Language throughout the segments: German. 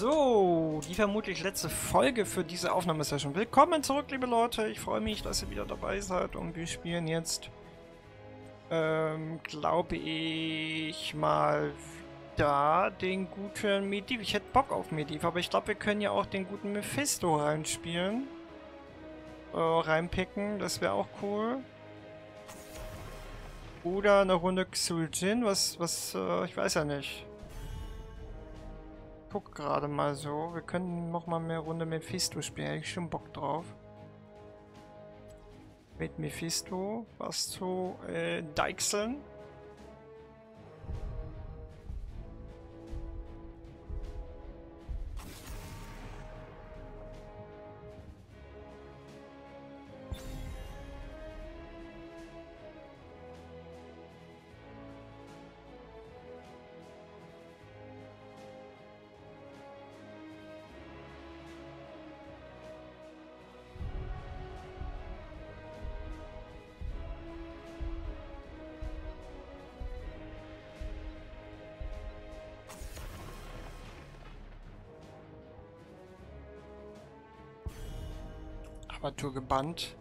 So, die vermutlich letzte Folge für diese Aufnahmesession. Willkommen zurück, liebe Leute. Ich freue mich, dass ihr wieder dabei seid und wir spielen jetzt, ähm, glaube ich, mal da den guten Mediv. Ich hätte Bock auf Mediv, aber ich glaube, wir können ja auch den guten Mephisto reinspielen. Äh, reinpicken, das wäre auch cool. Oder eine Runde Xuljin, was, was, äh, ich weiß ja nicht guck gerade mal so. Wir könnten noch mal mehr Runde Mephisto spielen. Hätte ich schon Bock drauf. Mit Mephisto was zu äh, deichseln. Armatur gebannt.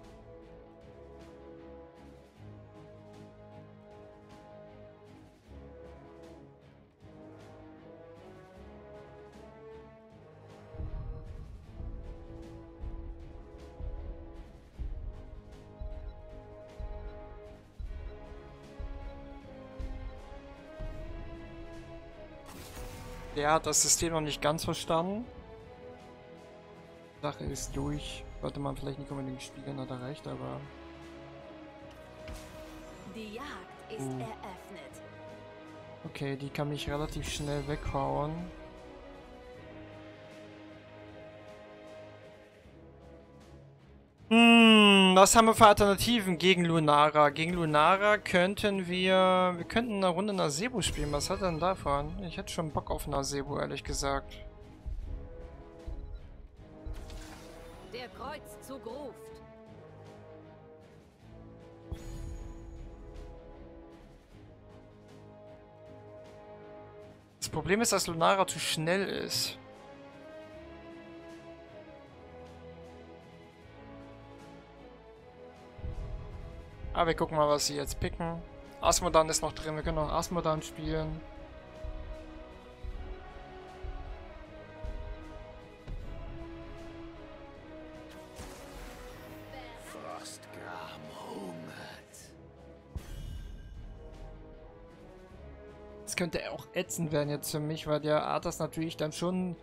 Der hat das System noch nicht ganz verstanden. Sache ist durch. Sollte man vielleicht nicht unbedingt spiegeln, hat er recht, aber... Die Jagd ist uh. eröffnet. Okay, die kann mich relativ schnell weghauen. Hm, was haben wir für Alternativen gegen Lunara? Gegen Lunara könnten wir... Wir könnten eine Runde Nasebo spielen. Was hat er denn davon? Ich hätte schon Bock auf Nasebo, ehrlich gesagt. Zu Gruft. Das Problem ist, dass Lunara zu schnell ist. Aber wir gucken mal, was sie jetzt picken. Asmodan ist noch drin, wir können noch Asmodan spielen. Könnte auch ätzend werden jetzt für mich, weil der Arthas natürlich dann schon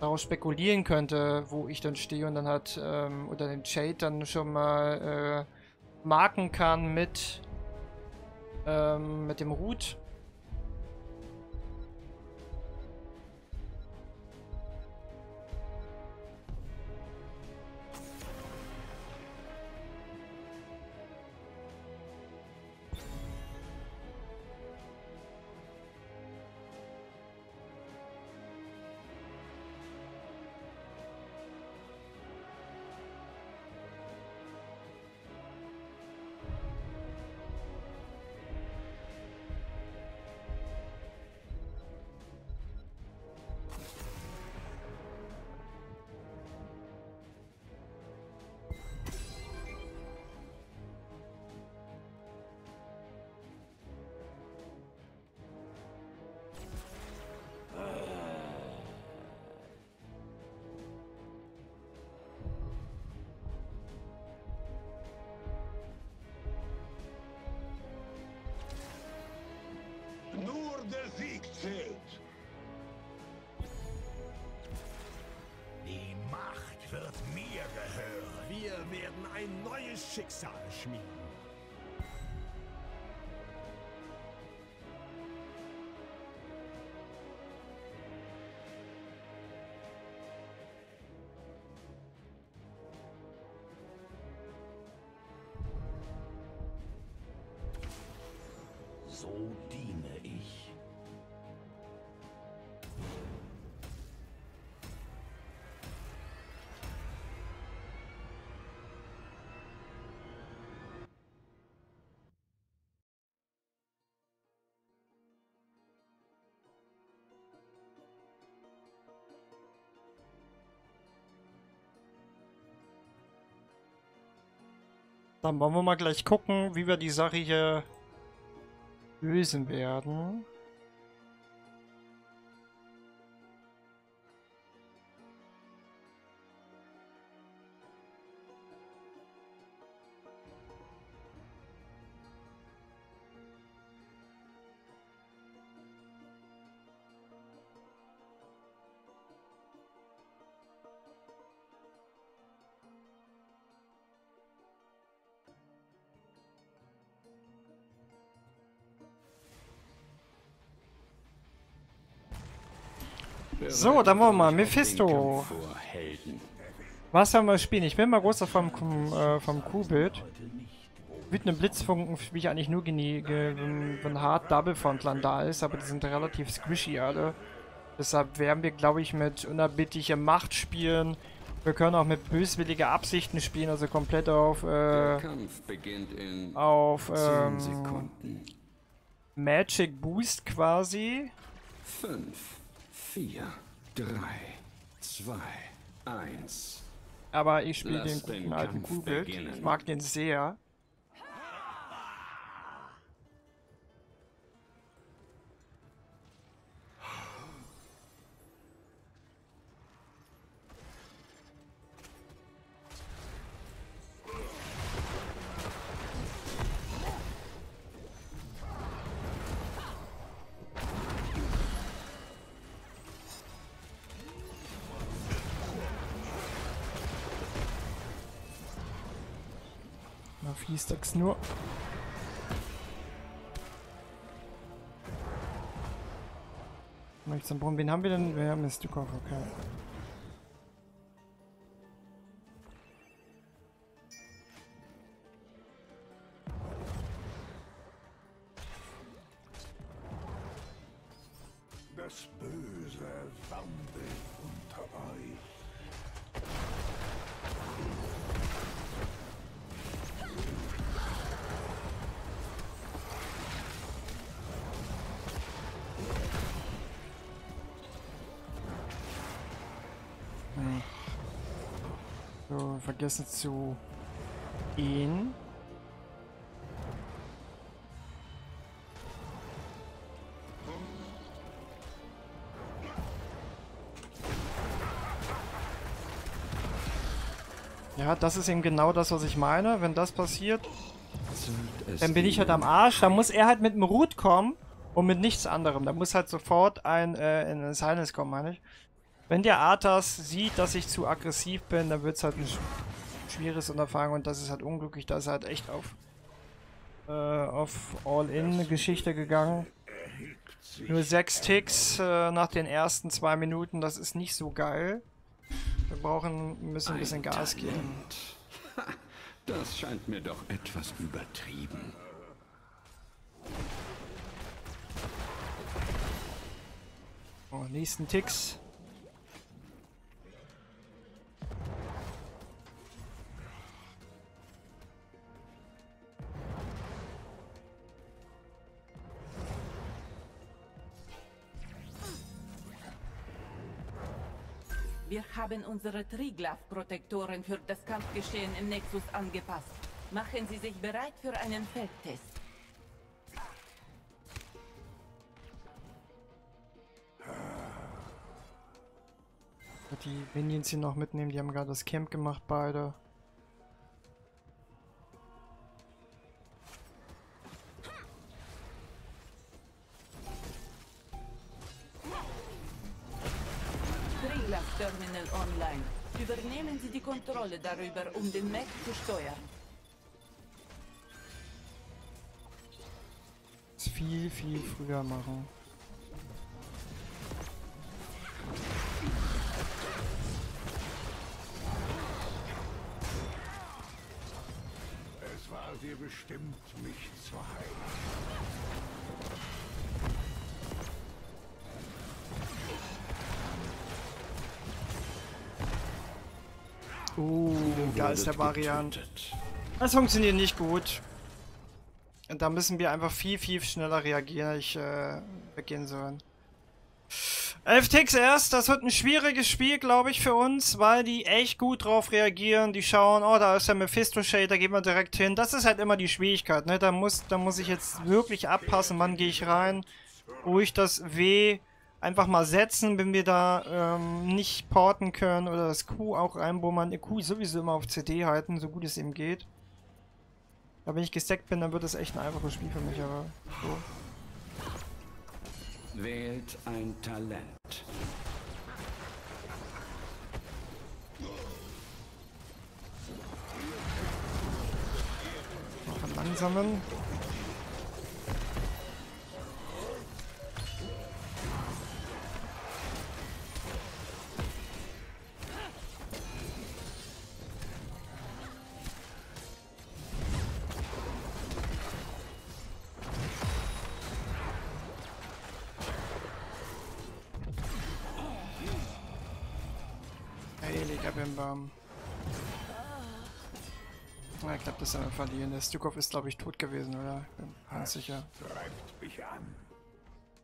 daraus spekulieren könnte, wo ich dann stehe und dann hat, ähm, oder den Jade dann schon mal äh, marken kann mit, ähm, mit dem Root. Schicksal schmieden. Dann wollen wir mal gleich gucken, wie wir die Sache hier lösen werden. So, dann wollen wir mal. Mephisto. Was haben wir spielen? Ich bin mal großer vom, äh, vom Q-Bild. Wütende Blitzfunken spiele ich eigentlich nur wenn, wenn Hard Double Frontland da ist, aber die sind relativ squishy alle. Deshalb werden wir, glaube ich, mit unerbittlicher Macht spielen. Wir können auch mit böswilliger Absichten spielen, also komplett auf, äh, auf 10 ähm. Magic Boost quasi. 5, 4, 3, 2, 1. Aber ich spiele den guten alten beginnen. Ich mag den sehr. Na, Fließtags nur. Ich zum Brunnen. Wen haben wir denn? Wir haben den Stukov, okay. So, vergessen zu ihn. Ja, das ist eben genau das, was ich meine. Wenn das passiert, dann bin ich halt am Arsch. Da muss er halt mit dem Root kommen und mit nichts anderem. Da muss halt sofort ein, äh, in ein Silence kommen, meine ich. Wenn der Arthas sieht, dass ich zu aggressiv bin, dann wird es halt ein sch schwieriges Unterfangen und das ist halt unglücklich. Da ist er halt echt auf, äh, auf All-In-Geschichte gegangen. Nur sechs Ticks äh, nach den ersten zwei Minuten, das ist nicht so geil. Wir brauchen, müssen ein bisschen Gas geben. Das scheint mir doch etwas übertrieben. Oh, nächsten Ticks. Haben unsere Triglav-Protektoren für das Kampfgeschehen im Nexus angepasst. Machen Sie sich bereit für einen Feldtest. Die Minions hier noch mitnehmen, die haben gerade das Camp gemacht, beide. Kontrolle darüber, um den Mech zu steuern. Viel, viel früher machen. Uh, da ist der Variant. Das funktioniert nicht gut. Und da müssen wir einfach viel, viel schneller reagieren, ich äh, weggehen sollen. 11 Ticks erst, das wird ein schwieriges Spiel, glaube ich, für uns, weil die echt gut drauf reagieren. Die schauen, oh, da ist der Mephisto-Shade, da gehen wir direkt hin. Das ist halt immer die Schwierigkeit, ne? Da muss, da muss ich jetzt wirklich abpassen, wann gehe ich rein. Ruhig das W einfach mal setzen, wenn wir da ähm, nicht porten können oder das Q auch reinbummern. Die Q sowieso immer auf CD halten, so gut es eben geht. Aber wenn ich gesteckt bin, dann wird das echt ein einfaches Spiel für mich, aber so. Wählt ein Talent. Noch verlangsamen. Heiliger verlieren. Der Stukov ist, glaube ich, tot gewesen, oder? Bin ganz sicher. Treibt mich an.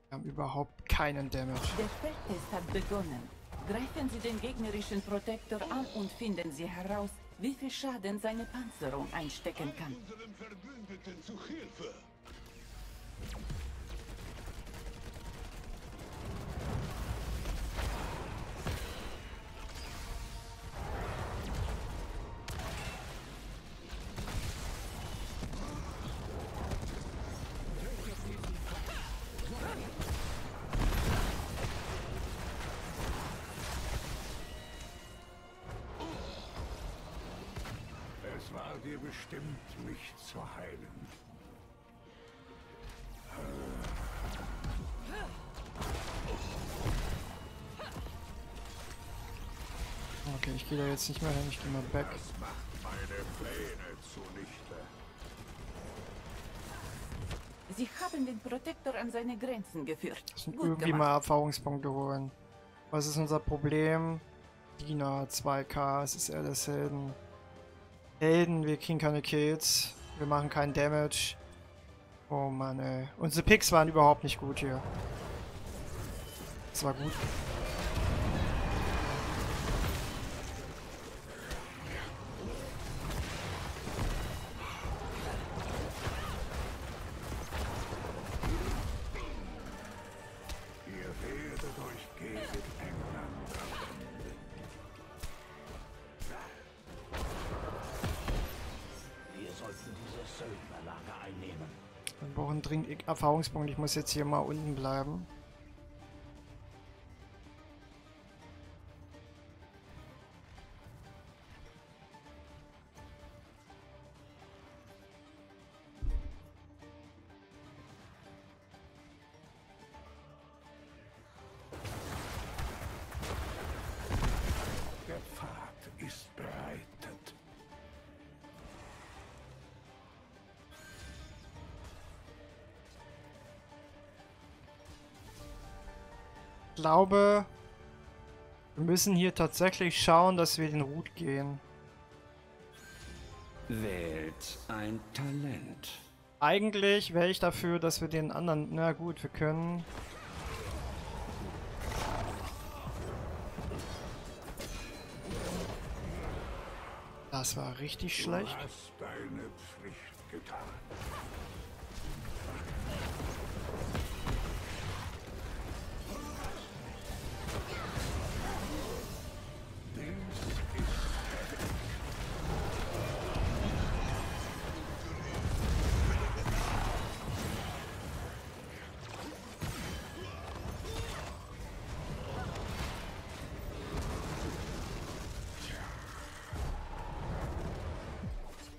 Wir haben überhaupt keinen Damage. Der Feldtest hat begonnen. Greifen Sie den gegnerischen Protektor an und finden Sie heraus, wie viel Schaden seine Panzerung einstecken kann. Unseren Verbündeten zu Hilfe. Bestimmt, mich zu heilen. Okay, ich gehe da jetzt nicht mehr hin, ich gehe mal back. Das macht meine Pläne zunichte. Sie haben den Protektor an seine Grenzen geführt. Irgendwie gemacht. mal Erfahrungspunkte holen. Was ist unser Problem? Dina, 2K, es ist alles Helden. Helden, wir kriegen keine Kills. Wir machen keinen Damage. Oh Mann, ey. Unsere Picks waren überhaupt nicht gut hier. Das war gut. Ihr werdet euch gegeneinander Wir brauchen dringend Erfahrungspunkte. Ich muss jetzt hier mal unten bleiben. Glaube, wir müssen hier tatsächlich schauen, dass wir den Root gehen. Wählt ein Talent. Eigentlich wäre ich dafür, dass wir den anderen... Na gut, wir können... Das war richtig schlecht. Du hast deine Pflicht getan.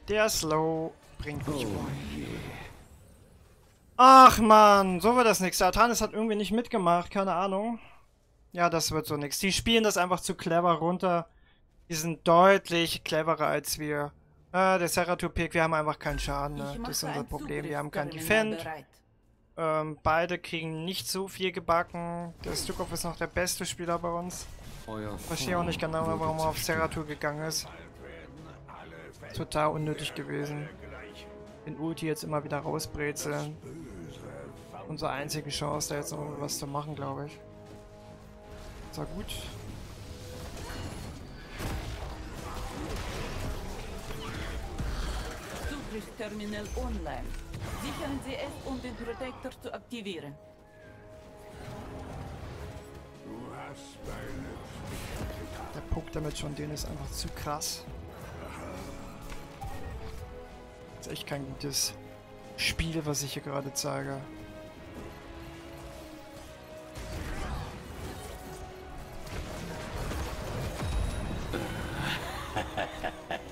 Der Slow bringt mich um. Ach man, so wird das nix. Der Atanis hat irgendwie nicht mitgemacht, keine Ahnung. Ja, das wird so nix. Die spielen das einfach zu clever runter. Die sind deutlich cleverer als wir. Ah, der Seratul-Pick, wir haben einfach keinen Schaden, ne? Das ist unser Problem. Wir haben keinen Defend. Ähm, beide kriegen nicht so viel gebacken. Der Stukov ist noch der beste Spieler bei uns. Verstehe auch nicht genau, warum er auf. Seratul gegangen ist. Total unnötig gewesen. Den Ulti jetzt immer wieder rausbrezeln. Unsere einzige Chance, da jetzt noch was zu machen, glaube ich. Sehr gut. Zugriffsterminal online. Sichern Sie es, um den Protektor zu aktivieren. Der Puck-Damage von denen ist einfach zu krass. Ist echt kein gutes Spiel, was ich hier gerade zeige.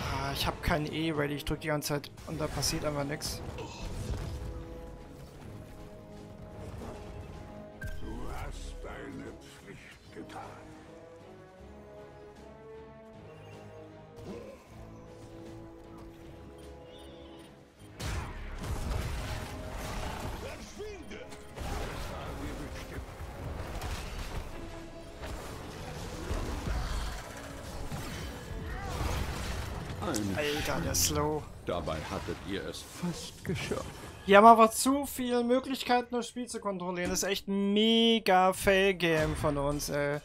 Ah, Ich habe kein E ready, ich drücke die ganze Zeit und da passiert einfach nichts. Slow. Dabei hattet ihr es fast geschafft. Die haben aber zu viele Möglichkeiten, das Spiel zu kontrollieren. Das ist echt ein mega Fail-Game von uns, ey.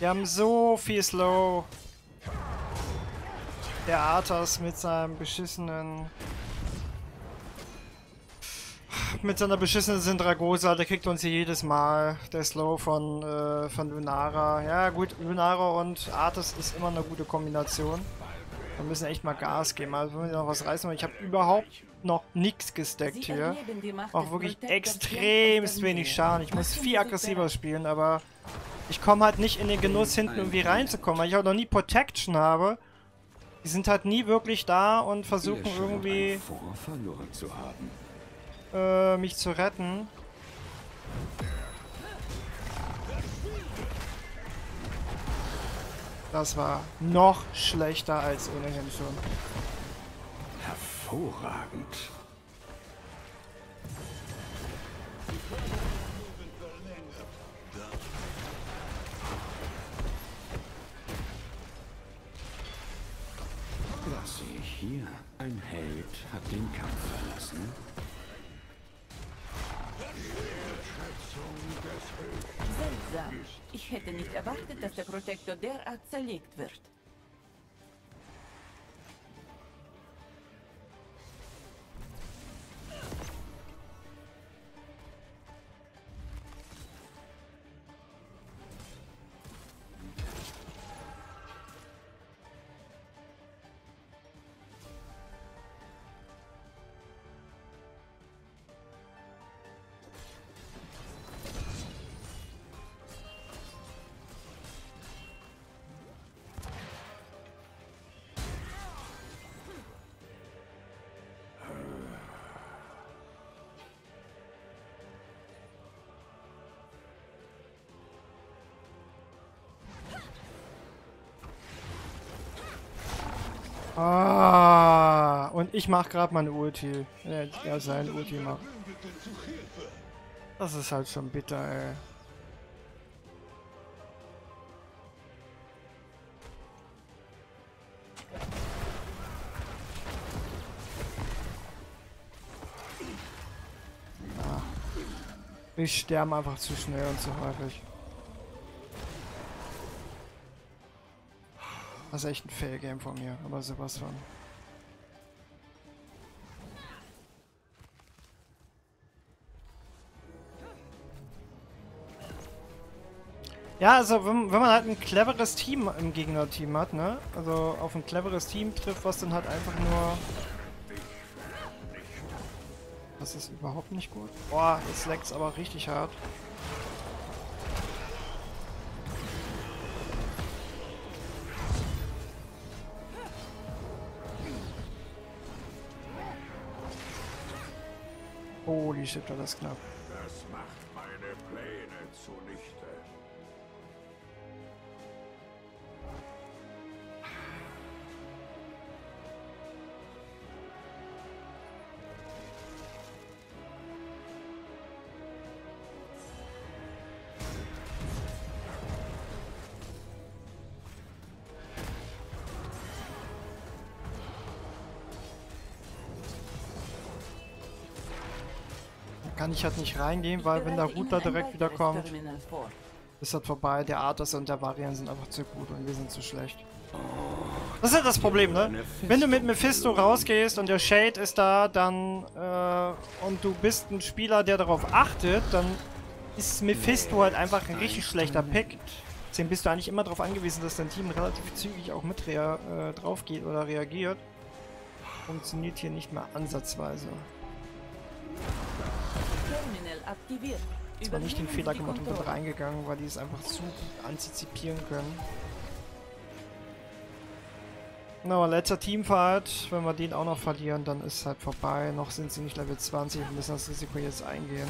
Die haben so viel Slow. Der Arthas mit seinem beschissenen... Mit seiner beschissenen Syndragosa, der kriegt uns hier jedes Mal. Der Slow von, äh, von Lunara. Ja gut, Lunara und Arthas ist immer eine gute Kombination. Wir müssen echt mal Gas geben. Also wenn wir noch was reißen, ich habe überhaupt noch nichts gesteckt hier. Auch wirklich extremst wenig Schaden. Ich muss viel aggressiver spielen, aber ich komme halt nicht in den Genuss, hinten irgendwie reinzukommen, weil ich auch noch nie Protection habe. Die sind halt nie wirklich da und versuchen irgendwie äh, mich zu retten. Das war noch schlechter als ohnehin schon. Hervorragend. Ich hätte nicht erwartet, dass der Protektor derart zerlegt wird. Ah, und ich mach gerade meine Ulti. Ja, ja, sein Ulti macht. Das ist halt schon bitter, ey. Ah. Wir sterben einfach zu schnell und zu häufig. Das ist echt ein Fail-Game von mir, aber sowas von. Ja, also wenn, wenn man halt ein cleveres Team im Gegnerteam hat, ne? Also auf ein cleveres Team trifft, was dann halt einfach nur... Das ist überhaupt nicht gut. Boah, jetzt leckt's aber richtig hart. Holy shit, war das knapp. Ich halt nicht reingehen, weil wenn der Router direkt wieder kommt, ist das vorbei. Der Arthas und der Varian sind einfach zu gut und wir sind zu schlecht. Das ist halt das Problem, ne? Wenn du mit Mephisto rausgehst und der Shade ist da, dann äh, und du bist ein Spieler, der darauf achtet, dann ist Mephisto halt einfach ein richtig schlechter Pick. Deswegen bist du eigentlich immer darauf angewiesen, dass dein Team relativ zügig auch mit äh, drauf geht oder reagiert. Funktioniert hier nicht mehr ansatzweise. Terminal aktiviert. Jetzt war nicht den Fehler gemacht und bin reingegangen, weil die es einfach zu antizipieren können. Na, aber letzter Teamfight, wenn wir den auch noch verlieren, dann ist es halt vorbei. Noch sind sie nicht Level 20, wir müssen das Risiko jetzt eingehen.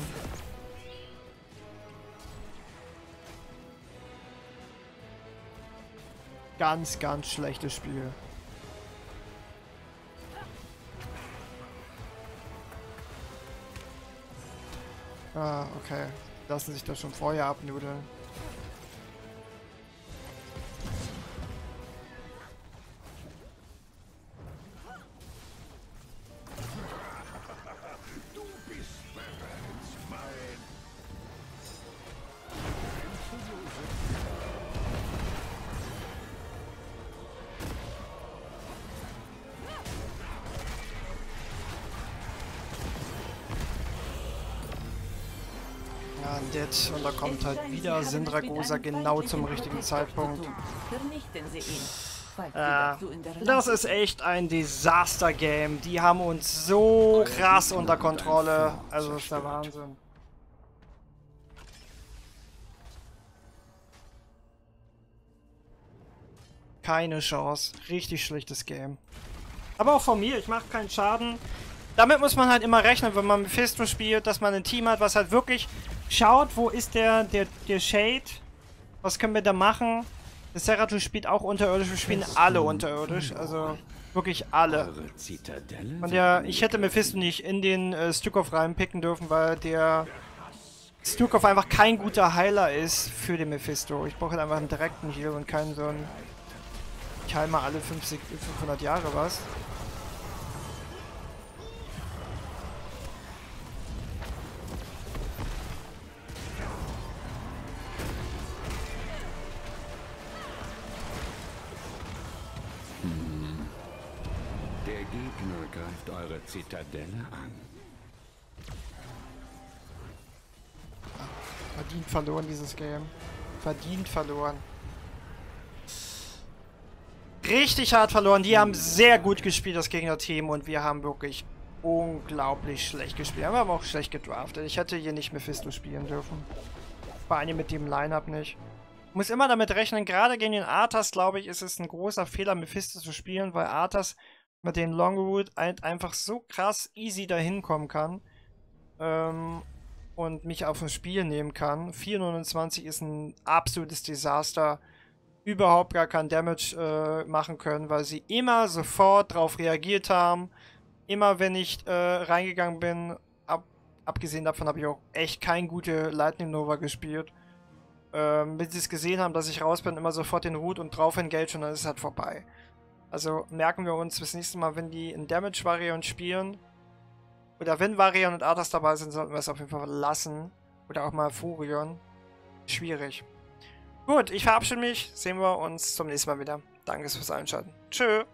Ganz, ganz schlechtes Spiel. Ah, okay. Lassen sich das schon vorher abnudeln. Dead. Und da kommt halt wieder Sindragosa genau zum richtigen Zeitpunkt. Äh, das ist echt ein Desaster-Game. Die haben uns so krass unter Kontrolle. Also das ist der Wahnsinn. Keine Chance. Richtig schlechtes Game. Aber auch von mir, ich mache keinen Schaden. Damit muss man halt immer rechnen, wenn man Mephisto spielt, dass man ein Team hat, was halt wirklich schaut, wo ist der, der, der Shade, was können wir da machen. Der Seratus spielt auch unterirdisch, wir spielen alle unterirdisch, also wirklich alle. Und der, ich hätte Mephisto nicht in den äh, Stukov reinpicken dürfen, weil der Stukov einfach kein guter Heiler ist für den Mephisto. Ich brauche halt einfach einen direkten Heal und keinen so einen... Ich heile mal alle 50, 500 Jahre was. Greift eure Zitadelle an. Verdient verloren dieses Game. Verdient verloren. Richtig hart verloren. Die haben sehr gut gespielt, das Gegnerteam. Und wir haben wirklich unglaublich schlecht gespielt. Wir haben auch schlecht gedraftet. Ich hätte hier nicht Mephisto spielen dürfen. Vor allem mit dem Line-Up nicht. Muss immer damit rechnen, gerade gegen den Arthas, glaube ich, ist es ein großer Fehler, Mephisto zu spielen, weil Arthas mit den Longwood ein, einfach so krass easy dahin kommen kann. Ähm, und mich auf ein Spiel nehmen kann. 429 ist ein absolutes Desaster. Überhaupt gar kein Damage äh, machen können, weil sie immer sofort darauf reagiert haben. Immer wenn ich äh, reingegangen bin, ab, abgesehen davon habe ich auch echt kein gute Lightning Nova gespielt. Ähm, wenn sie es gesehen haben, dass ich raus bin, immer sofort den Root und drauf engage und dann ist es halt vorbei. Also merken wir uns das nächste Mal, wenn die in Damage-Variant spielen, oder wenn Varian und Arthas dabei sind, sollten wir es auf jeden Fall lassen. Oder auch mal Furion. Schwierig. Gut, ich verabschiede mich. Sehen wir uns zum nächsten Mal wieder. Danke fürs Einschalten. Tschö.